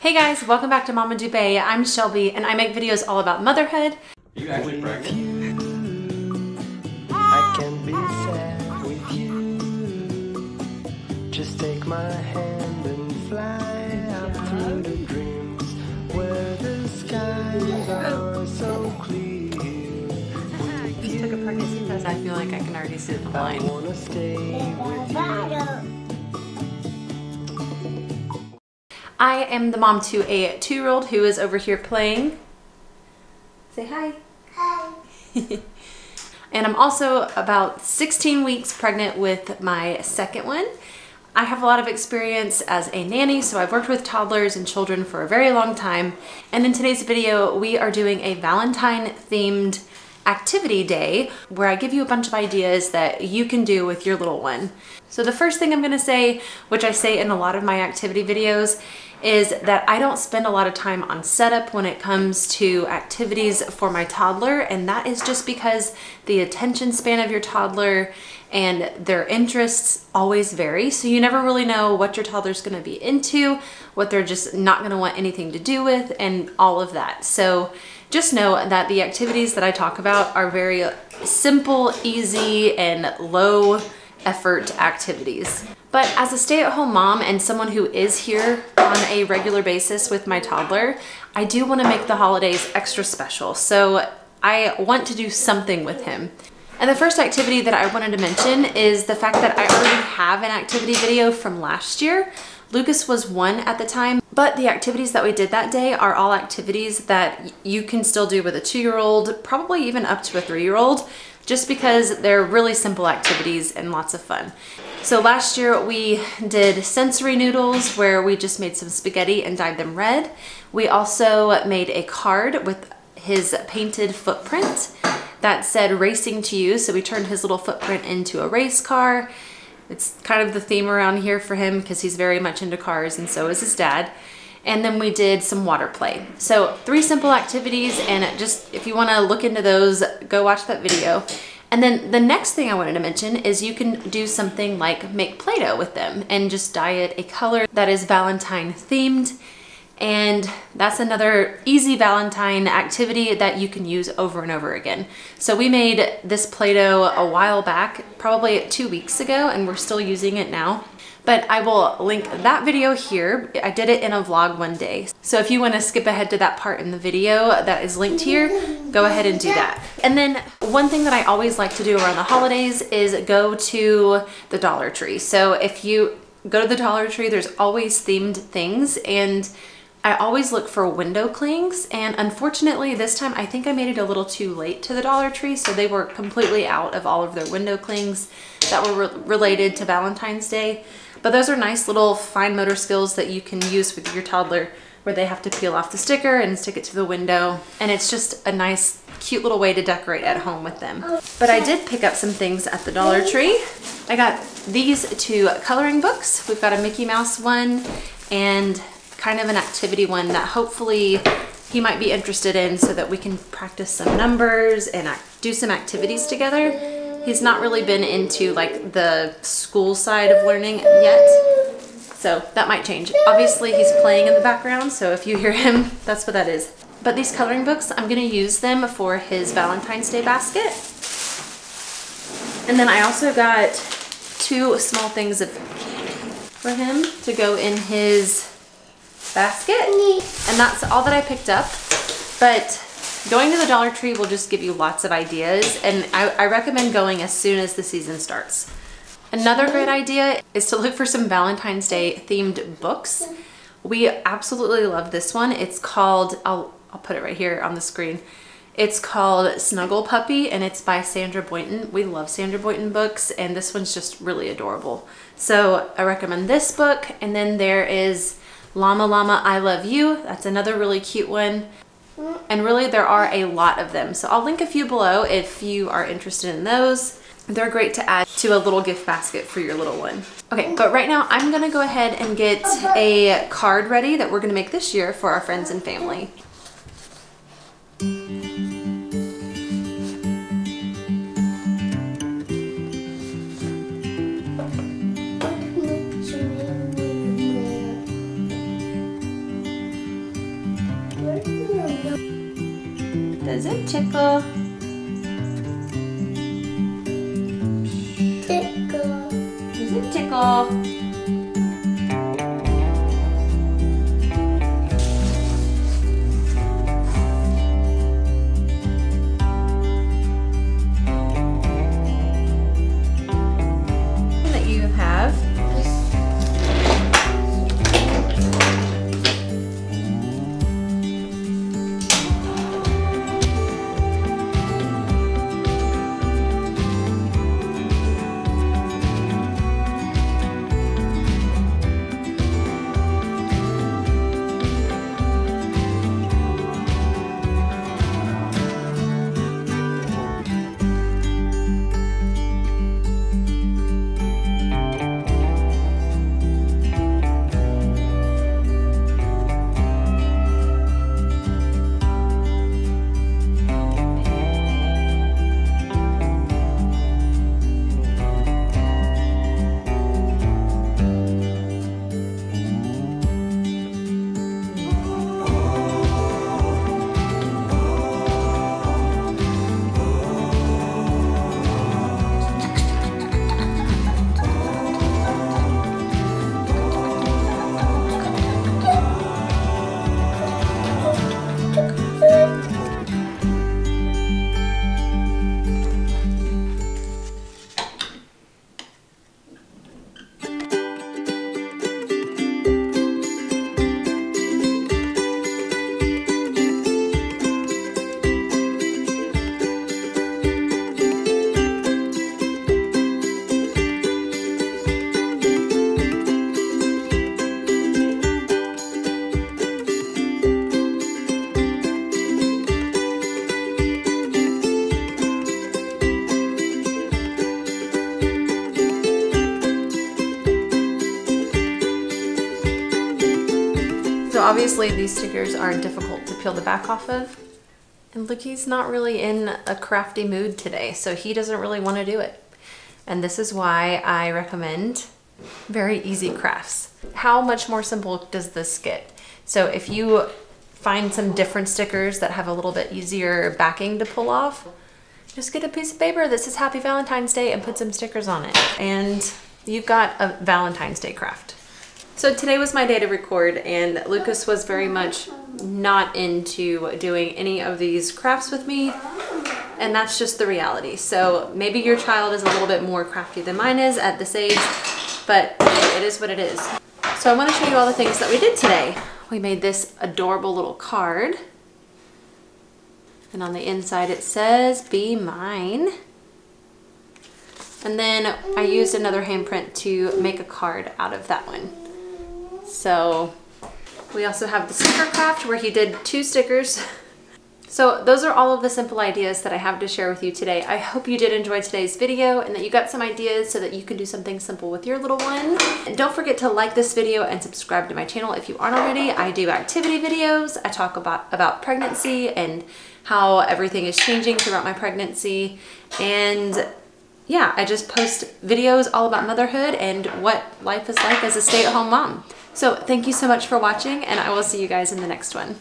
Hey guys, welcome back to Mama Dube. I'm Shelby and I make videos all about motherhood. Are you actually pregnant? I can be sad with you. Just take my hand and fly out through the dreams where the skies are so clear. Just took a pregnancy test. I feel like I can already see the I line. I am the mom to a two-year-old who is over here playing. Say hi. Hi. and I'm also about 16 weeks pregnant with my second one. I have a lot of experience as a nanny, so I've worked with toddlers and children for a very long time. And in today's video, we are doing a Valentine themed activity day where I give you a bunch of ideas that you can do with your little one. So the first thing I'm gonna say, which I say in a lot of my activity videos, is that I don't spend a lot of time on setup when it comes to activities for my toddler and that is just because the attention span of your toddler and their interests always vary so you never really know what your toddler's going to be into, what they're just not going to want anything to do with and all of that. So just know that the activities that I talk about are very simple, easy and low effort activities. But as a stay-at-home mom and someone who is here on a regular basis with my toddler, I do want to make the holidays extra special. So I want to do something with him. And the first activity that I wanted to mention is the fact that I already have an activity video from last year. Lucas was one at the time, but the activities that we did that day are all activities that you can still do with a two-year-old, probably even up to a three-year-old, just because they're really simple activities and lots of fun. So last year we did sensory noodles where we just made some spaghetti and dyed them red. We also made a card with his painted footprint that said racing to you. So we turned his little footprint into a race car. It's kind of the theme around here for him because he's very much into cars and so is his dad. And then we did some water play. So three simple activities and just if you wanna look into those, go watch that video. And then the next thing I wanted to mention is you can do something like make Play-Doh with them and just dye it a color that is Valentine themed. And that's another easy Valentine activity that you can use over and over again. So we made this Play-Doh a while back, probably two weeks ago, and we're still using it now. But I will link that video here. I did it in a vlog one day. So if you wanna skip ahead to that part in the video that is linked here, go ahead and do that. And then one thing that I always like to do around the holidays is go to the Dollar Tree. So if you go to the Dollar Tree, there's always themed things and I always look for window clings and unfortunately this time I think I made it a little too late to the Dollar Tree so they were completely out of all of their window clings that were re related to Valentine's Day. But those are nice little fine motor skills that you can use with your toddler where they have to peel off the sticker and stick it to the window and it's just a nice cute little way to decorate at home with them. But I did pick up some things at the Dollar Tree. I got these two coloring books. We've got a Mickey Mouse one and kind of an activity one that hopefully he might be interested in so that we can practice some numbers and do some activities together. He's not really been into like the school side of learning yet. So that might change. Obviously he's playing in the background, so if you hear him, that's what that is. But these coloring books, I'm gonna use them for his Valentine's Day basket. And then I also got two small things of for him to go in his basket. And that's all that I picked up. But going to the Dollar Tree will just give you lots of ideas. And I, I recommend going as soon as the season starts. Another great idea is to look for some Valentine's Day themed books. We absolutely love this one. It's called, I'll, I'll put it right here on the screen. It's called Snuggle Puppy and it's by Sandra Boynton. We love Sandra Boynton books and this one's just really adorable. So I recommend this book and then there is Llama Llama I Love You. That's another really cute one. And really there are a lot of them. So I'll link a few below if you are interested in those. They're great to add to a little gift basket for your little one. Okay, but right now I'm gonna go ahead and get a card ready that we're gonna make this year for our friends and family. Does it tickle? Tickle. Is it tickle? Obviously these stickers are difficult to peel the back off of. And Lookie's not really in a crafty mood today, so he doesn't really want to do it. And this is why I recommend very easy crafts. How much more simple does this get? So if you find some different stickers that have a little bit easier backing to pull off, just get a piece of paper that says Happy Valentine's Day and put some stickers on it. And you've got a Valentine's Day craft. So today was my day to record and Lucas was very much not into doing any of these crafts with me and that's just the reality. So maybe your child is a little bit more crafty than mine is at this age, but it is what it is. So I want to show you all the things that we did today. We made this adorable little card and on the inside it says, be mine. And then I used another handprint to make a card out of that one. So we also have the sticker craft where he did two stickers. So those are all of the simple ideas that I have to share with you today. I hope you did enjoy today's video and that you got some ideas so that you can do something simple with your little one. And don't forget to like this video and subscribe to my channel if you aren't already. I do activity videos. I talk about, about pregnancy and how everything is changing throughout my pregnancy. And yeah, I just post videos all about motherhood and what life is like as a stay-at-home mom. So thank you so much for watching and I will see you guys in the next one.